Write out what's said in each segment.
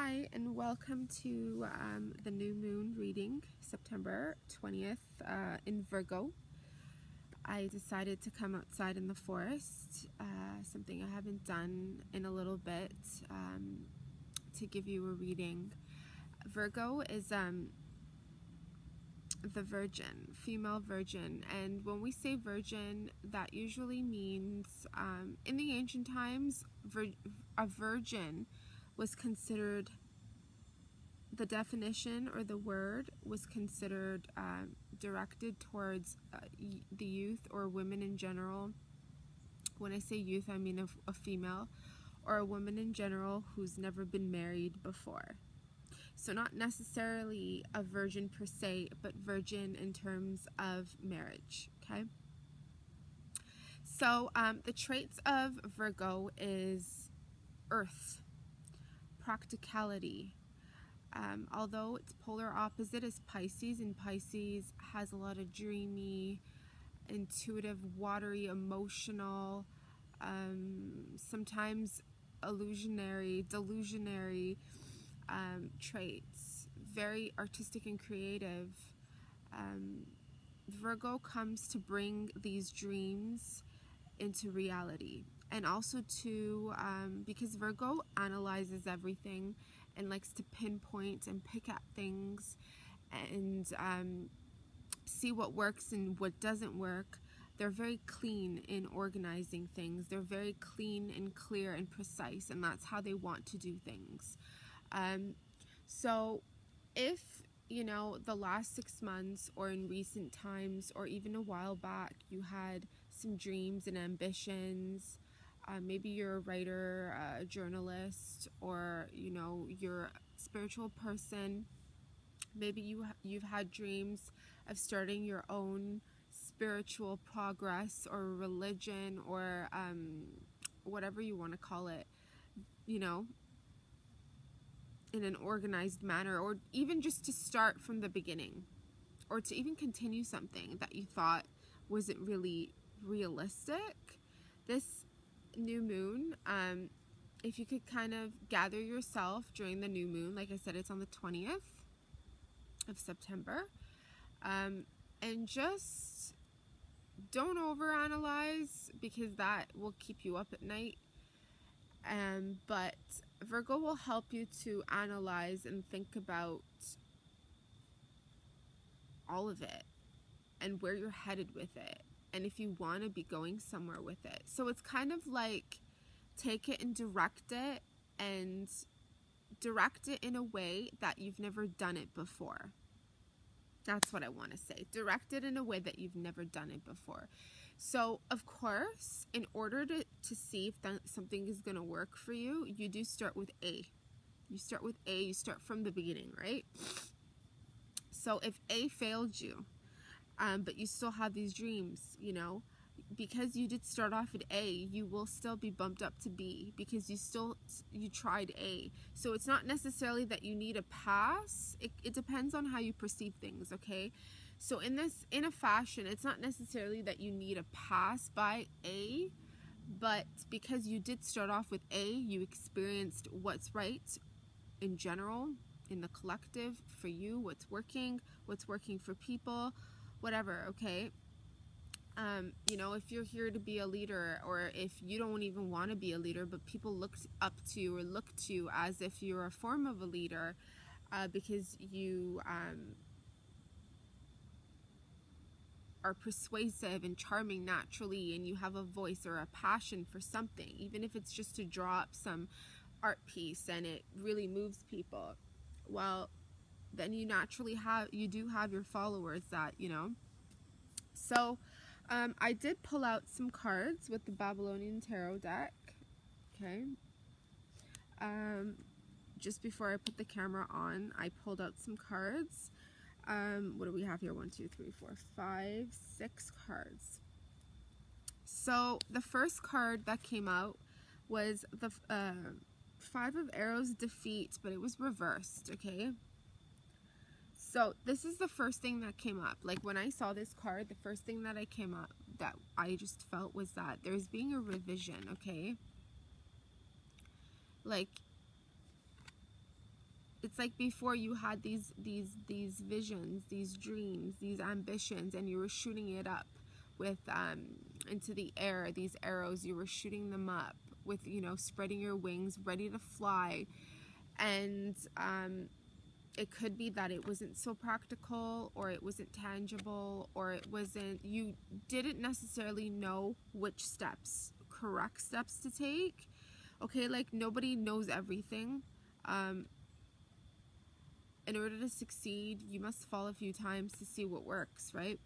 Hi, and welcome to um, the new moon reading, September 20th uh, in Virgo. I decided to come outside in the forest, uh, something I haven't done in a little bit, um, to give you a reading. Virgo is um, the virgin, female virgin, and when we say virgin, that usually means um, in the ancient times, vir a virgin was considered the definition or the word was considered um, directed towards uh, the youth or women in general. When I say youth, I mean a, a female or a woman in general who's never been married before. So, not necessarily a virgin per se, but virgin in terms of marriage. Okay. So, um, the traits of Virgo is earth practicality. Um, although its polar opposite is Pisces, and Pisces has a lot of dreamy, intuitive, watery, emotional, um, sometimes illusionary, delusionary um, traits, very artistic and creative. Um, Virgo comes to bring these dreams into reality and also to um, because Virgo analyzes everything and likes to pinpoint and pick at things and um, see what works and what doesn't work. They're very clean in organizing things. They're very clean and clear and precise, and that's how they want to do things. Um, so, if you know the last six months, or in recent times, or even a while back, you had some dreams and ambitions uh, maybe you're a writer, a journalist, or you know you're a spiritual person. Maybe you you've had dreams of starting your own spiritual progress or religion or um, whatever you want to call it. You know, in an organized manner, or even just to start from the beginning, or to even continue something that you thought wasn't really realistic. This new moon, um, if you could kind of gather yourself during the new moon, like I said, it's on the 20th of September, um, and just don't overanalyze because that will keep you up at night. Um, but Virgo will help you to analyze and think about all of it and where you're headed with it and if you want to be going somewhere with it. So it's kind of like take it and direct it and direct it in a way that you've never done it before. That's what I want to say. Direct it in a way that you've never done it before. So, of course, in order to, to see if something is going to work for you, you do start with A. You start with A, you start from the beginning, right? So, if A failed you, um, but you still have these dreams, you know. Because you did start off at A, you will still be bumped up to B because you still you tried A. So it's not necessarily that you need a pass. It, it depends on how you perceive things, okay? So in this in a fashion, it's not necessarily that you need a pass by A, but because you did start off with A, you experienced what's right in general, in the collective for you, what's working, what's working for people, whatever, okay? Um, you know, if you're here to be a leader, or if you don't even want to be a leader, but people look up to you or look to you as if you're a form of a leader uh, because you um, are persuasive and charming naturally, and you have a voice or a passion for something, even if it's just to draw up some art piece and it really moves people. Well, then you naturally have you do have your followers that you know. So um, I did pull out some cards with the Babylonian Tarot deck okay. Um, just before I put the camera on I pulled out some cards. Um, what do we have here? One two three four five six cards. So the first card that came out was the uh, five of arrows defeat but it was reversed okay so this is the first thing that came up. Like when I saw this card, the first thing that I came up that I just felt was that there's being a revision, okay? Like it's like before you had these these these visions these dreams these ambitions and you were shooting it up with um into the air these arrows you were shooting them up with you know spreading your wings ready to fly and um it could be that it wasn't so practical or it wasn't tangible or it wasn't you didn't necessarily know which steps correct steps to take. Okay like nobody knows everything. Um in order to succeed you must fall a few times to see what works right?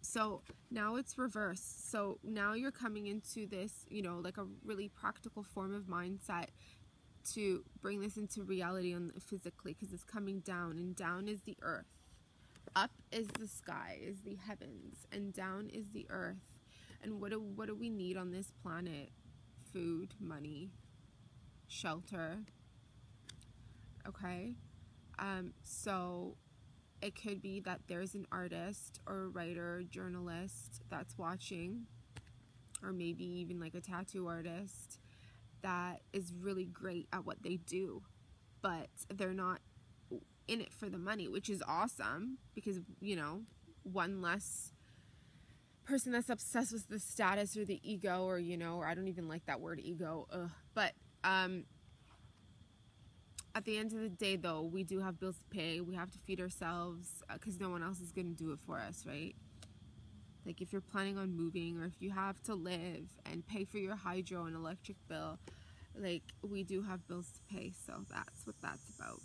So now it's reversed. So now you're coming into this you know like a really practical form of mindset to bring this into reality on physically because it's coming down and down is the earth. Up is the sky is the heavens and down is the earth. And what do what do we need on this planet? Food money shelter. Okay? Um so it could be that there's an artist or a writer journalist that's watching or maybe even like a tattoo artist that is really great at what they do, but they're not in it for the money, which is awesome because, you know, one less person that's obsessed with the status or the ego or, you know, or I don't even like that word ego, ugh. but um at the end of the day though, we do have bills to pay. We have to feed ourselves because uh, no one else is going to do it for us, right? Like if you're planning on moving or if you have to live and pay for your hydro and electric bill like we do have bills to pay so that's what that's about.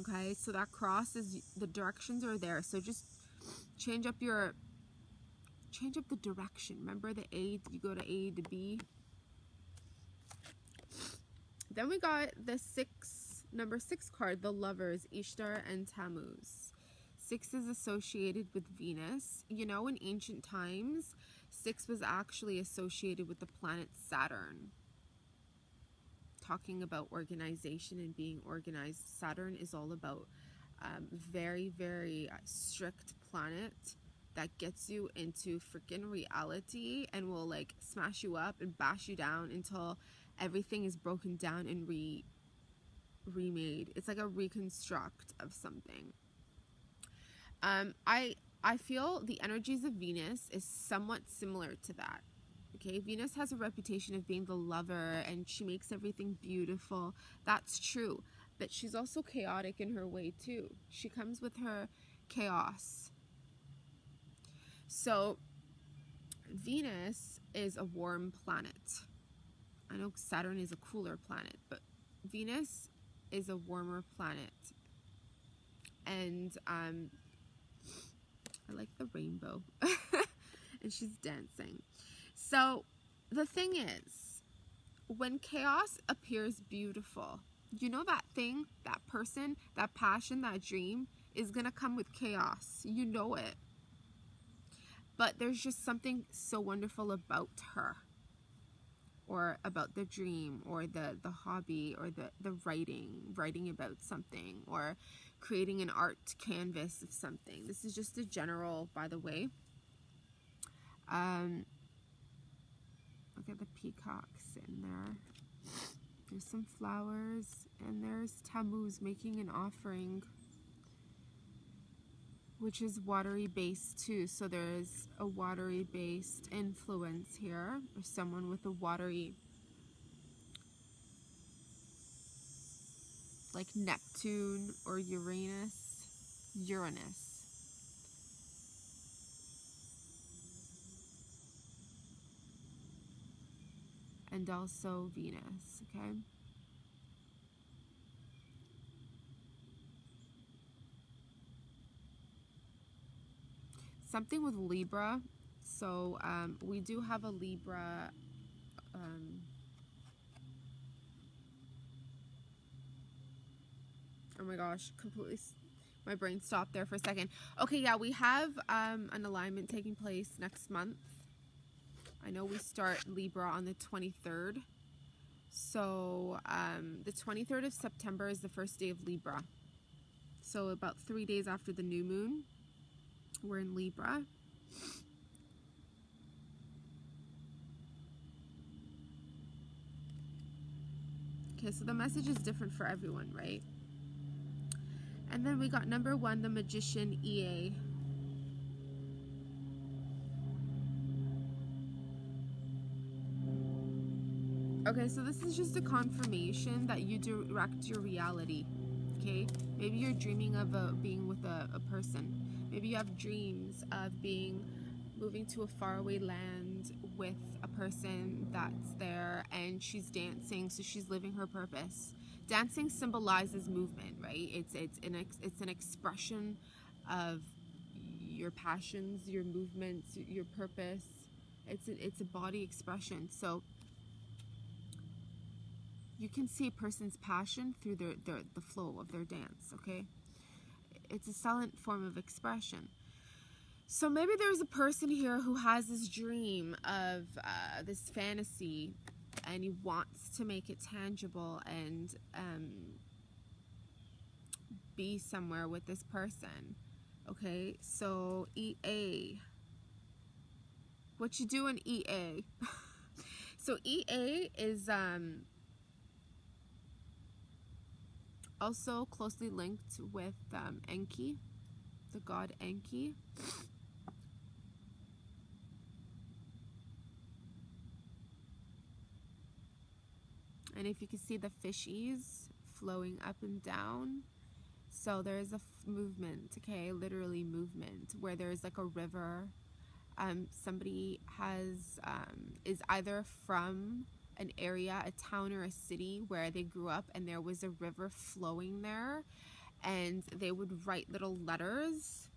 Okay so that cross is the directions are there so just change up your change up the direction. Remember the a you go to a to b? Then we got the six number six card the lovers ishtar and tammuz Six is associated with Venus. You know, in ancient times, six was actually associated with the planet Saturn. Talking about organization and being organized, Saturn is all about um, very, very strict planet that gets you into freaking reality and will like smash you up and bash you down until everything is broken down and re remade. It's like a reconstruct of something. Um, I I feel the energies of Venus is somewhat similar to that. Okay, Venus has a reputation of being the lover and she makes everything beautiful. That's true. But she's also chaotic in her way too. She comes with her chaos. So, Venus is a warm planet. I know Saturn is a cooler planet, but Venus is a warmer planet. And um, I like the rainbow. and she's dancing. So the thing is, when chaos appears beautiful, you know that thing, that person, that passion, that dream is going to come with chaos. You know it. But there's just something so wonderful about her or about the dream or the the hobby or the the writing writing about something or creating an art canvas of something. This is just a general by the way. Um look at the peacocks in there. There's some flowers and there's Tammuz making an offering which is watery based too. So there's a watery based influence here, or someone with a watery, like Neptune or Uranus, Uranus. And also Venus, okay? Something with Libra. So um, we do have a Libra. Um, oh my gosh, completely. My brain stopped there for a second. Okay, yeah, we have um, an alignment taking place next month. I know we start Libra on the 23rd. So um, the 23rd of September is the first day of Libra. So about three days after the new moon. We're in Libra. Okay, so the message is different for everyone, right? And then we got number one, the magician EA. Okay, so this is just a confirmation that you direct your reality. Okay, maybe you're dreaming of a, being with a, a person. Maybe you have dreams of being moving to a faraway land with a person that's there and she's dancing, so she's living her purpose. Dancing symbolizes movement, right? It's it's an ex, it's an expression of your passions, your movements, your purpose. It's a, it's a body expression. So you can see a person's passion through their, their the flow of their dance okay it's a silent form of expression. So maybe there's a person here who has this dream of uh, this fantasy and he wants to make it tangible and um, be somewhere with this person. Okay? So ea what you do in ea so ea is um also closely linked with um, Enki, the god Enki. And if you can see the fishies flowing up and down, so there's a movement, okay, literally movement, where there's like a river. Um, somebody has um, is either from an area, a town or a city where they grew up and there was a river flowing there and they would write little letters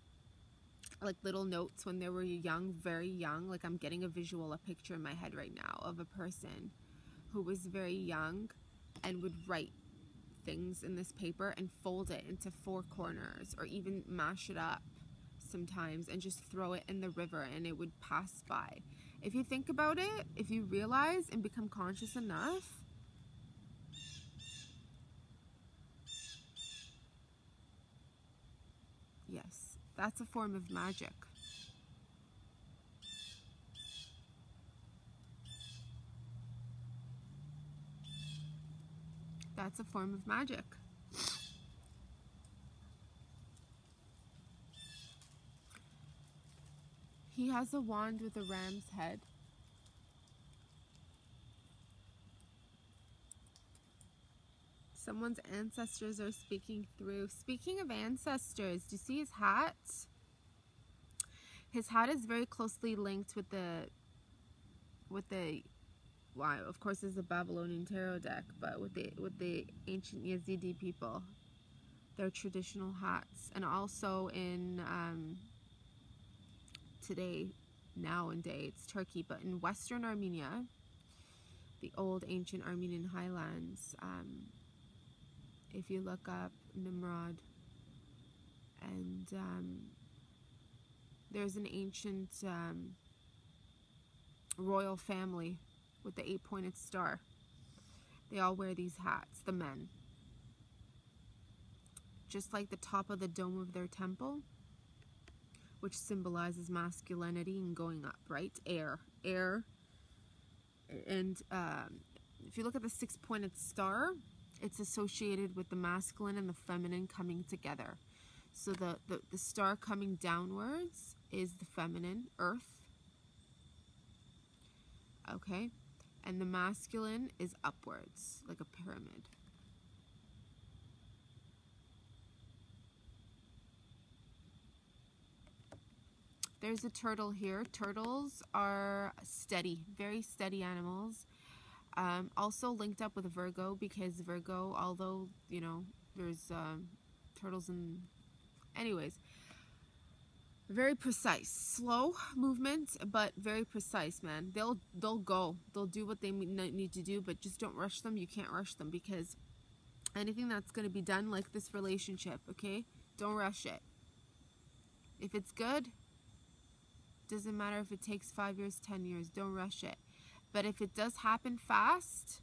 like little notes when they were young, very young. Like I'm getting a visual, a picture in my head right now of a person who was very young and would write things in this paper and fold it into four corners or even mash it up sometimes and just throw it in the river and it would pass by. If you think about it, if you realize and become conscious enough, yes, that's a form of magic. That's a form of magic. He has a wand with a ram's head. Someone's ancestors are speaking through. Speaking of ancestors, do you see his hat? His hat is very closely linked with the with the well, of course there's a Babylonian tarot deck, but with the with the ancient Yazidi people, their traditional hats, and also in um, today, now and day, it's Turkey, but in Western Armenia, the old ancient Armenian highlands, um, if you look up Nimrod, and um, there's an ancient um, royal family with the eight pointed star. They all wear these hats, the men. Just like the top of the dome of their temple, which symbolizes masculinity and going up, right? Air, air. And um, if you look at the six pointed star, it's associated with the masculine and the feminine coming together. So the, the, the star coming downwards is the feminine, earth. Okay? And the masculine is upwards, like a pyramid. There's a turtle here. Turtles are steady, very steady animals. Um, also linked up with Virgo because Virgo, although, you know, there's um, turtles and... Anyways, very precise. Slow movement, but very precise, man. They'll they'll go. They'll do what they need to do, but just don't rush them. You can't rush them because anything that's going to be done like this relationship, okay? Don't rush it. If it's good, doesn't matter if it takes five years, 10 years, don't rush it. But if it does happen fast,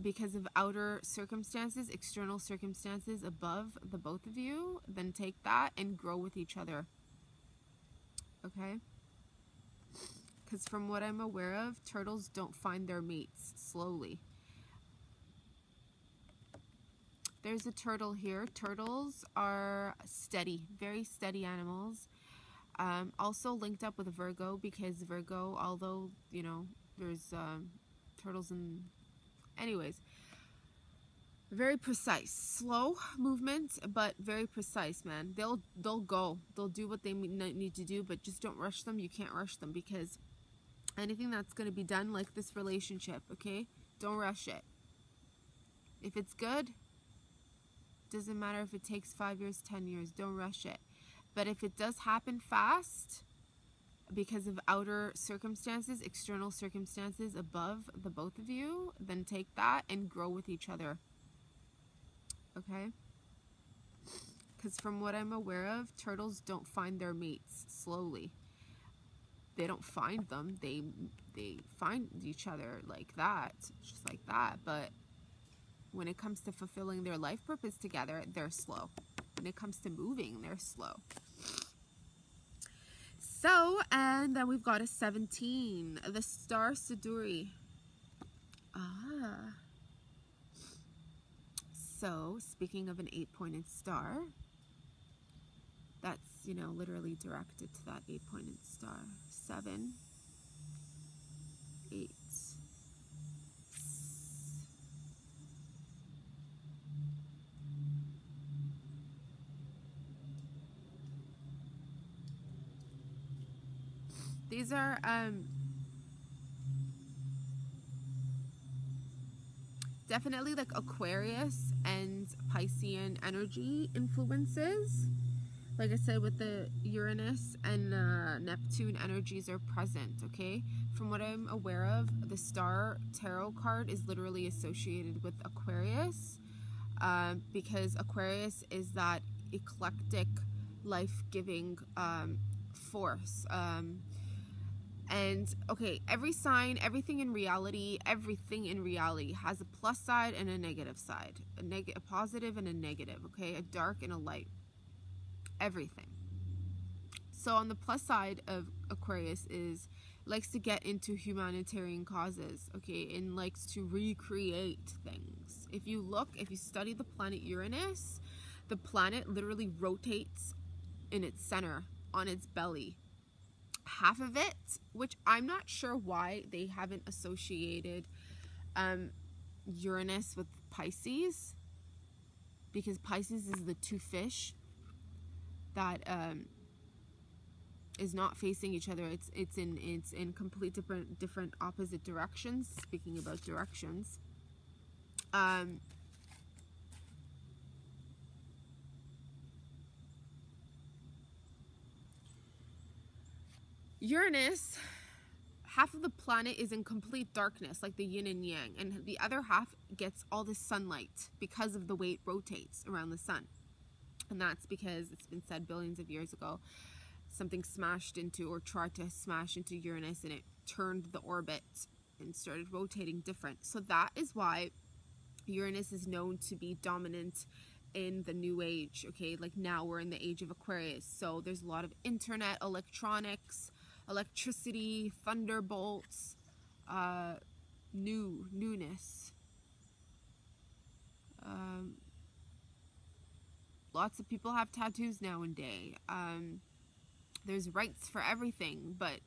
because of outer circumstances, external circumstances above the both of you, then take that and grow with each other. Okay? Because from what I'm aware of, turtles don't find their mates slowly. there's a turtle here. Turtles are steady, very steady animals. Um, also linked up with Virgo because Virgo, although, you know, there's um, turtles and anyways, very precise. Slow movement but very precise man. They'll they'll go. They'll do what they need to do but just don't rush them. You can't rush them because anything that's going to be done like this relationship okay? Don't rush it. If it's good doesn't matter if it takes five years ten years don't rush it but if it does happen fast because of outer circumstances external circumstances above the both of you then take that and grow with each other okay? Because from what I'm aware of, turtles don't find their mates slowly. They don't find them. They they find each other like that, just like that. But when it comes to fulfilling their life purpose together, they're slow. When it comes to moving, they're slow. So, and then we've got a 17, the star Siduri. Ah. So, speaking of an eight pointed star, that's, you know, literally directed to that eight pointed star. Seven, eight. These are um, definitely like Aquarius and Piscean energy influences. Like I said, with the Uranus and uh, Neptune energies are present, okay? From what I'm aware of, the Star Tarot card is literally associated with Aquarius um, because Aquarius is that eclectic, life giving um, force. Um, and okay, every sign, everything in reality, everything in reality has a plus side and a negative side, a, neg- a positive and a negative, okay? A dark and a light. Everything. So on the plus side of Aquarius is likes to get into humanitarian causes, okay, and likes to recreate things. If you look, if you study the planet Uranus, the planet literally rotates in its center on its belly half of it, which I'm not sure why they haven't associated um, Uranus with Pisces, because Pisces is the two fish that um, is not facing each other. It's it's in it's in complete different different opposite directions. Speaking about directions, um, Uranus, half of the planet is in complete darkness, like the yin and yang, and the other half gets all the sunlight because of the way it rotates around the sun. And that's because it's been said billions of years ago something smashed into or tried to smash into Uranus and it turned the orbit and started rotating different. So that is why Uranus is known to be dominant in the new age. Okay, like now we're in the age of Aquarius. So there's a lot of internet, electronics, electricity, thunderbolts, uh, new, newness. Um, lots of people have tattoos nowadays. Um, there's rights for everything, but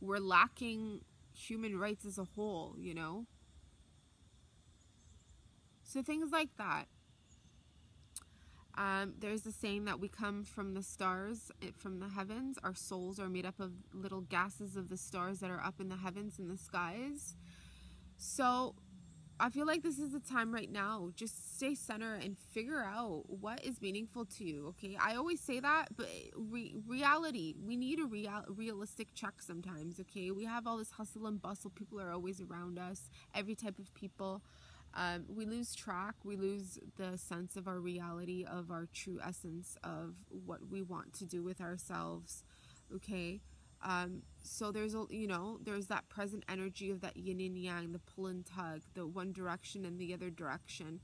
we're lacking human rights as a whole, you know? So things like that. Um, there's a saying that we come from the stars, eh, from the heavens. Our souls are made up of little gases of the stars that are up in the heavens in the skies. So I feel like this is the time right now. Just stay center and figure out what is meaningful to you. Okay, I always say that, but re- reality, we need a real realistic check sometimes. Okay, we have all this hustle and bustle. People are always around us. Every type of people um, we lose track, we lose the sense of our reality, of our true essence of what we want to do with ourselves. Okay. Um, so there's a you know there's that present energy of that yin and yang, the pull and tug, the one direction and the other direction.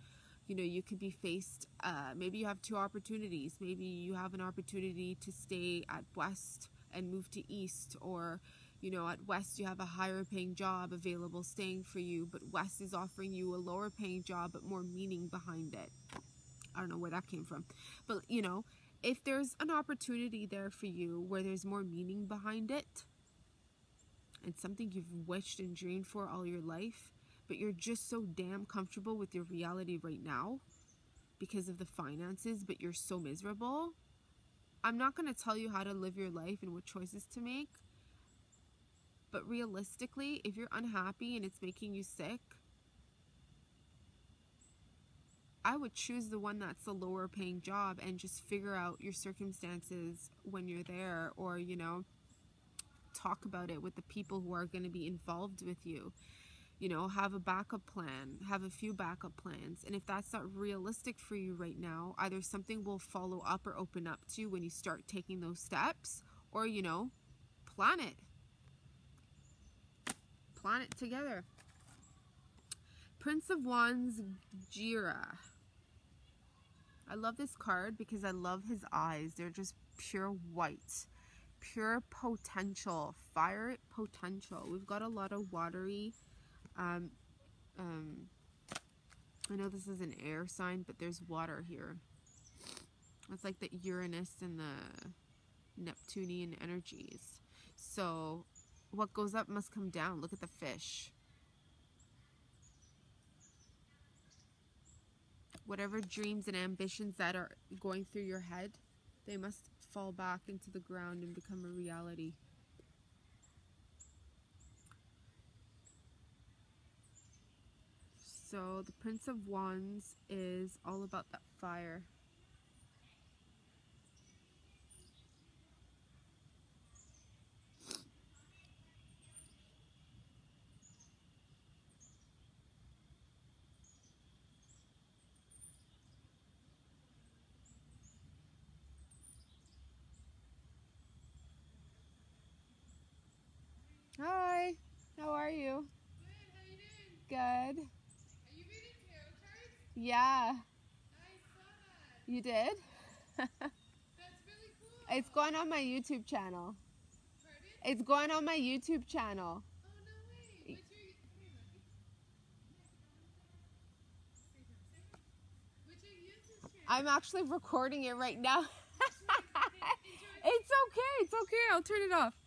You know, you could be faced. Uh, maybe you have two opportunities. Maybe you have an opportunity to stay at west and move to east, or you know, at West you have a higher paying job available staying for you, but West is offering you a lower paying job but more meaning behind it. I don't know where that came from. But, you know, if there's an opportunity there for you where there's more meaning behind it, and something you've wished and dreamed for all your life, but you're just so damn comfortable with your reality right now because of the finances, but you're so miserable. I'm not going to tell you how to live your life and what choices to make. But realistically, if you're unhappy and it's making you sick, I would choose the one that's the lower paying job and just figure out your circumstances when you're there or, you know, talk about it with the people who are going to be involved with you. You know, have a backup plan, have a few backup plans. And if that's not realistic for you right now, either something will follow up or open up to you when you start taking those steps, or, you know, plan it. Plan it together. Prince of Wands, Jira. I love this card because I love his eyes. They're just pure white. Pure potential. Fire potential. We've got a lot of watery. Um, um, I know this is an air sign, but there's water here. It's like the Uranus and the Neptunian energies. So what goes up must come down. Look at the fish. whatever dreams and ambitions that are going through your head, they must fall back into the ground and become a reality. So the Prince of Wands is all about that fire. Hi, how are you? Good, how you Good. doing? Are you reading tarot cards? Yeah, I saw that. you did? That's really cool. it's going on my YouTube channel. Pardon? It's going on my YouTube channel. Oh, no way. What's your, come here, Lucky. Say something, say something. What's your YouTube channel? I'm actually recording it right now. It's okay, it's okay. I'll turn it off.